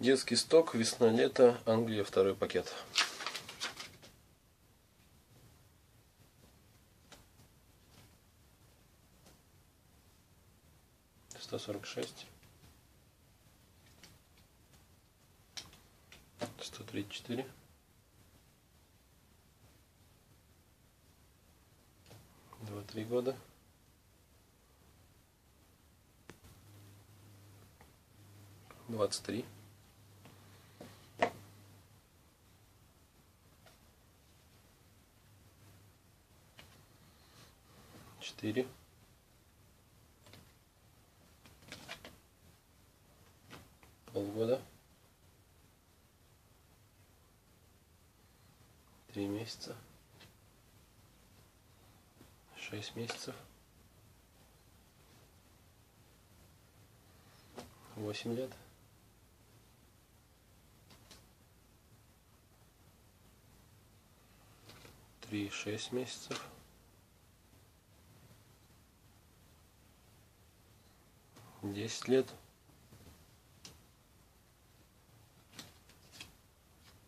Детский сток, весна-лето, Англия, второй пакет. Сто сорок шесть. Сто тридцать четыре. Два-три года. Двадцать три. четыре. Полгода. Три месяца. Шесть месяцев. Восемь лет. Три шесть месяцев 10 лет.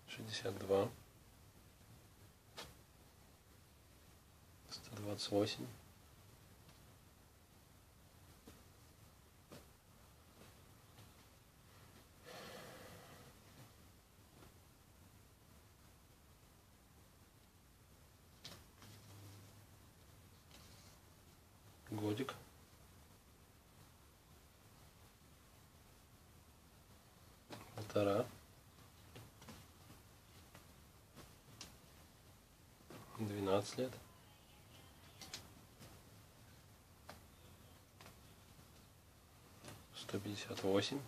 62. 128. Полтора. Двенадцать лет. Сто пятьдесят восемь.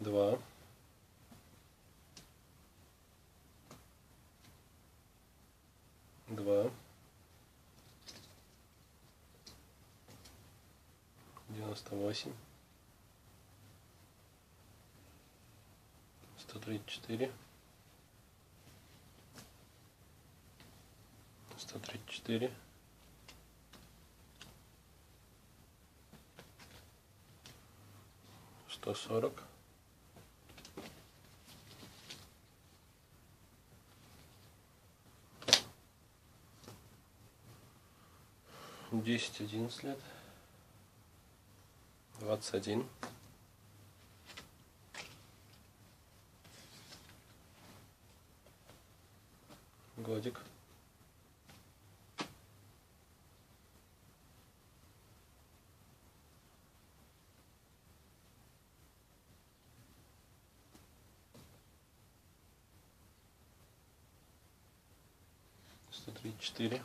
Два два девяносто восемь. сто тридцать четыре. сто тридцать четыре. сто сорок. десять одиннадцать лет двадцать один. Годик. Сто тридцать четыре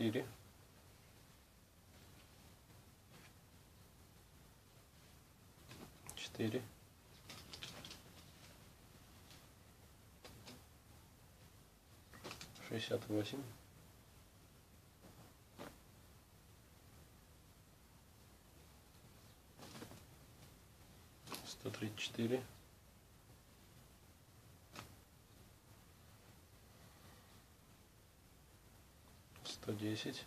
четыре. Четыре. Шестьдесят восемь. Сто тридцать четыре 110,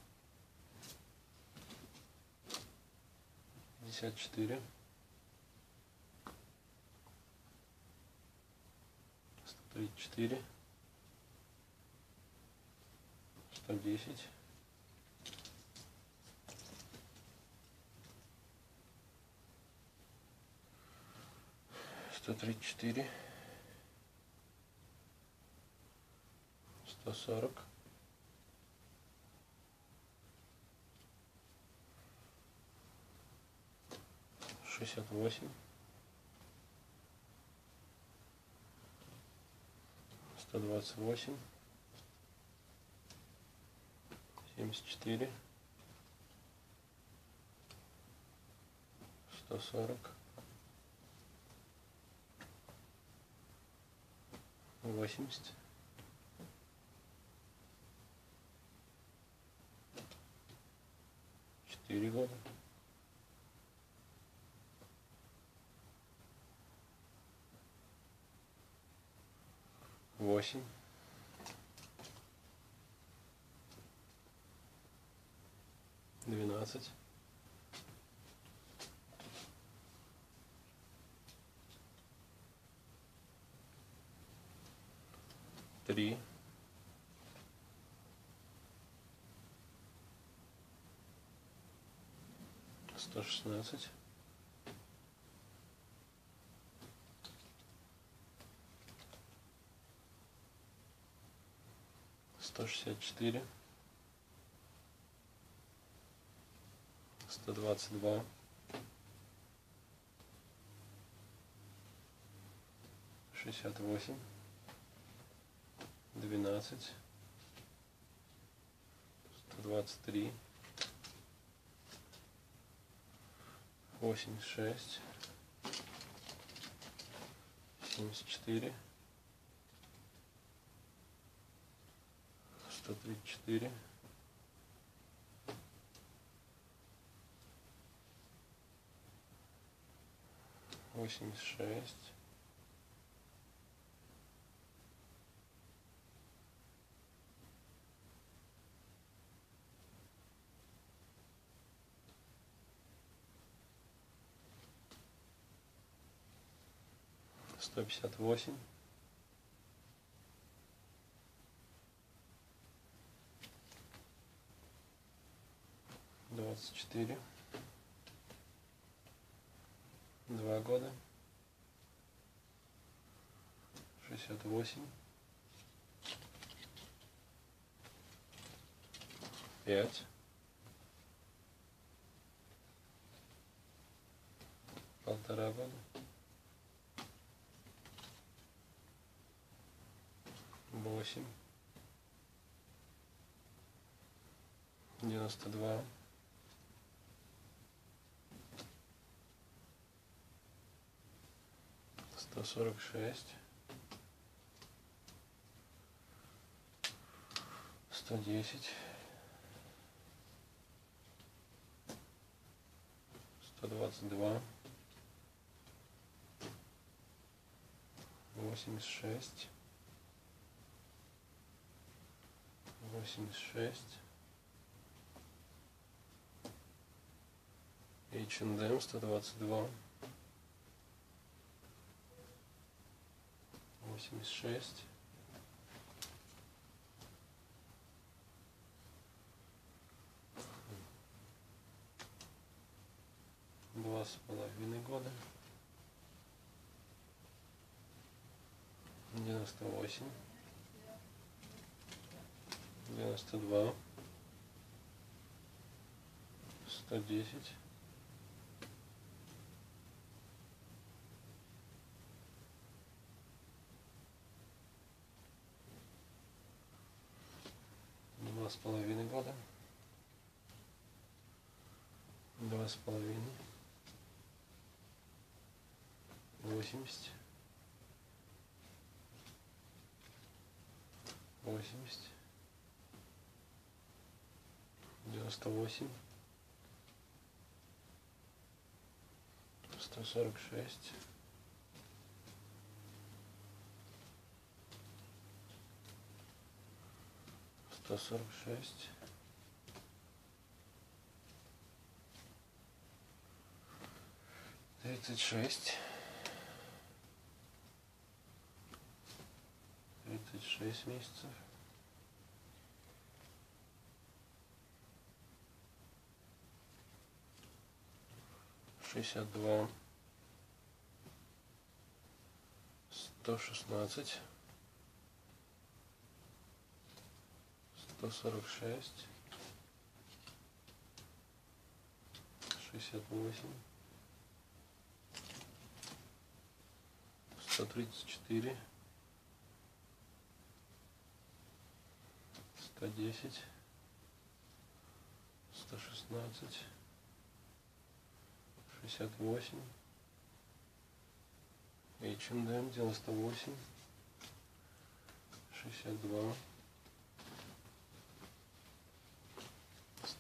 54, 134, 110, 134, 140, шестьдесят восемь. сто двадцать восемь. семьдесят четыре. сто сорок. восемьдесят. четыре года восемь, двенадцать, три, сто шестнадцать, сто шестьдесят четыре, сто двадцать два, шестьдесят восемь, двенадцать, сто двадцать три, восемьдесят шесть, семьдесят четыре, сто тридцать четыре, восемьдесят шесть, сто пятьдесят восемь, двадцать четыре, два года, шестьдесят восемь, пять, полтора года. восемь, девяносто два, сто сорок шесть, сто десять, сто двадцать два, восемьдесят шесть восемьдесят шесть. H&M 122. 86. Два с половиной года. Девяносто восемь девяносто два, с половиной года, два с половиной, восемьдесят, восемьдесят. Девяносто восемь, сто сорок шесть, сто сорок шесть, тридцать шесть, тридцать шесть месяцев. шестьдесят два, сто шестнадцать, 146, 68, 134, 110, 116, 68, H&M 98, 62,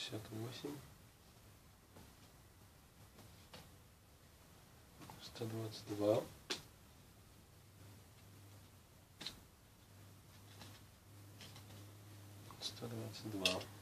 шестьдесят восемь, сто двадцать два, сто двадцать два.